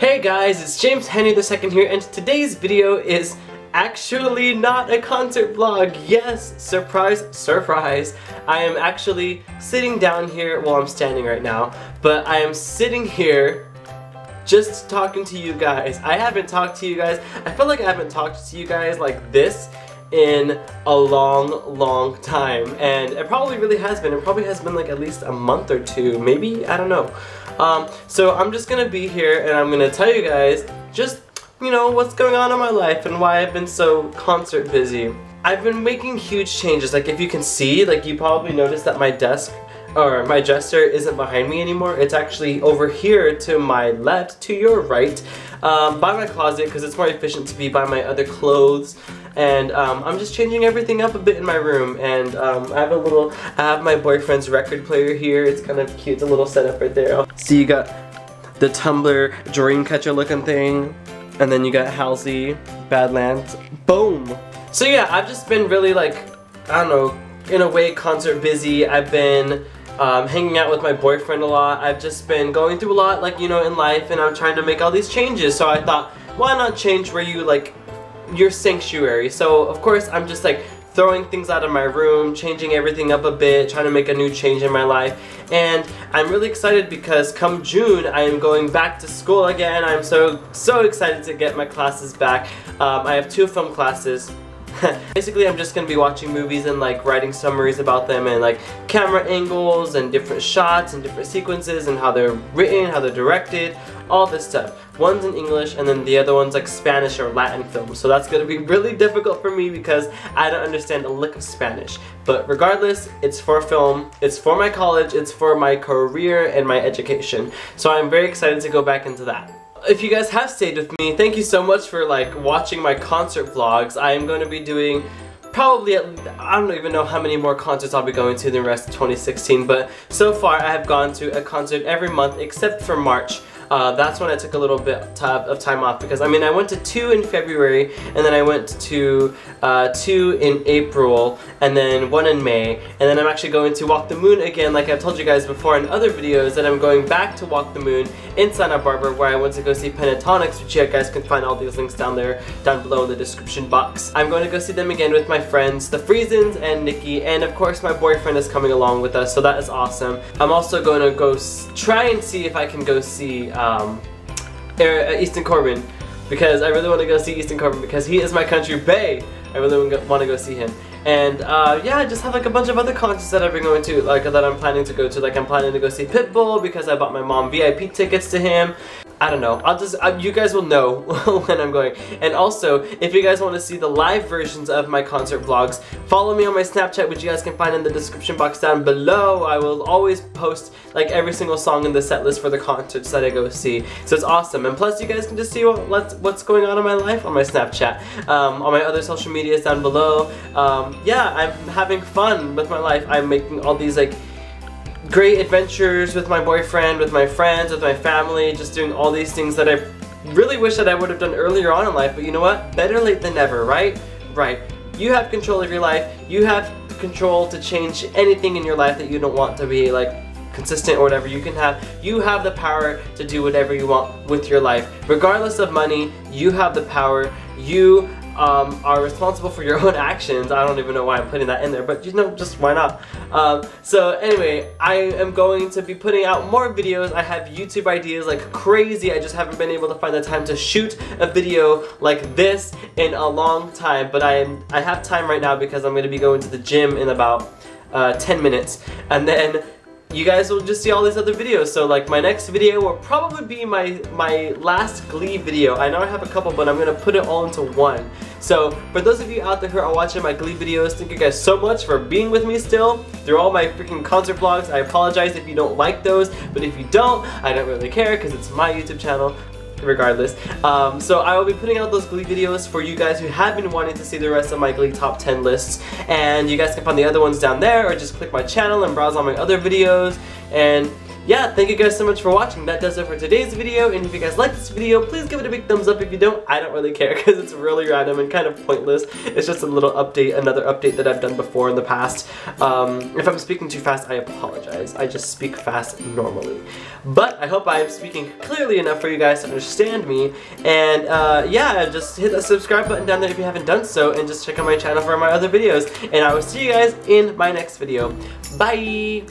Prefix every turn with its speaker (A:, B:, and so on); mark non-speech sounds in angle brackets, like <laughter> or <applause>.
A: Hey guys, it's James Henry II here, and today's video is actually not a concert vlog. Yes, surprise, surprise. I am actually sitting down here, well I'm standing right now, but I am sitting here just talking to you guys. I haven't talked to you guys, I feel like I haven't talked to you guys like this in a long, long time. And it probably really has been. It probably has been like at least a month or two, maybe, I don't know. Um, so I'm just gonna be here and I'm gonna tell you guys just, you know, what's going on in my life and why I've been so concert busy. I've been making huge changes, like if you can see, like you probably noticed that my desk or my dresser isn't behind me anymore. It's actually over here to my left, to your right, um, by my closet because it's more efficient to be by my other clothes and um, I'm just changing everything up a bit in my room. And um, I have a little, I have my boyfriend's record player here, it's kind of cute, it's a little setup right there. So you got the Tumblr Dreamcatcher looking thing, and then you got Halsey, Badlands, boom! So yeah, I've just been really like, I don't know, in a way concert busy, I've been um, hanging out with my boyfriend a lot, I've just been going through a lot like, you know, in life. And I'm trying to make all these changes, so I thought, why not change where you like your sanctuary. So of course I'm just like throwing things out of my room, changing everything up a bit, trying to make a new change in my life. And I'm really excited because come June, I am going back to school again. I'm so, so excited to get my classes back. Um, I have two film classes. <laughs> Basically, I'm just gonna be watching movies and like writing summaries about them and like camera angles and different shots and different sequences and how they're written, how they're directed, all this stuff. One's in English and then the other one's like Spanish or Latin films. So that's gonna be <laughs> really difficult for me because I don't understand a lick of Spanish. But regardless, it's for film, it's for my college, it's for my career and my education. So I'm very excited to go back into that. If you guys have stayed with me, thank you so much for like watching my concert vlogs. I am going to be doing probably, at, I don't even know how many more concerts I'll be going to the rest of 2016, but so far I have gone to a concert every month except for March uh, that's when I took a little bit of time off because I mean I went to two in February and then I went to uh, two in April and then one in May and then I'm actually going to Walk the Moon again like I've told you guys before in other videos that I'm going back to Walk the Moon in Santa Barbara where I went to go see Pentatonix which you guys can find all these links down there down below in the description box. I'm going to go see them again with my friends the Friesens and Nikki and of course my boyfriend is coming along with us so that is awesome. I'm also going to go try and see if I can go see um, uh, Easton Corbin because I really want to go see Easton Corbin because he is my country bae. I really want to go see him. And uh, yeah, I just have like a bunch of other concerts that I've been going to, like that I'm planning to go to. Like I'm planning to go see Pitbull because I bought my mom VIP tickets to him. I don't know. I'll just, uh, you guys will know <laughs> when I'm going. And also, if you guys want to see the live versions of my concert vlogs, follow me on my Snapchat, which you guys can find in the description box down below. I will always post like every single song in the set list for the concerts that I go see. So it's awesome. And plus, you guys can just see what, what's going on in my life on my Snapchat. Um, on my other social medias down below. Um, yeah, I'm having fun with my life. I'm making all these like great adventures with my boyfriend, with my friends, with my family, just doing all these things that I really wish that I would have done earlier on in life, but you know what? Better late than never, right? Right. You have control of your life. You have control to change anything in your life that you don't want to be like consistent or whatever you can have you have the power to do whatever you want with your life regardless of money you have the power you um, are responsible for your <laughs> own actions. I don't even know why I'm putting that in there, but you know, just why not? Um, so anyway, I am going to be putting out more videos. I have YouTube ideas like crazy. I just haven't been able to find the time to shoot a video like this in a long time, but I am I have time right now because I'm going to be going to the gym in about uh, 10 minutes, and then you guys will just see all these other videos. So like my next video will probably be my, my last Glee video. I know I have a couple, but I'm gonna put it all into one. So for those of you out there who are watching my Glee videos, thank you guys so much for being with me still through all my freaking concert vlogs. I apologize if you don't like those, but if you don't, I don't really care because it's my YouTube channel regardless. Um, so I will be putting out those Glee videos for you guys who have been wanting to see the rest of my Glee top 10 lists. And you guys can find the other ones down there or just click my channel and browse all my other videos. And yeah, thank you guys so much for watching. That does it for today's video, and if you guys like this video, please give it a big thumbs up. If you don't, I don't really care <laughs> because it's really random and kind of pointless. It's just a little update, another update that I've done before in the past. Um, if I'm speaking too fast, I apologize. I just speak fast normally. But I hope I am speaking clearly enough for you guys to understand me. And uh, yeah, just hit that subscribe button down there if you haven't done so, and just check out my channel for my other videos. And I will see you guys in my next video. Bye!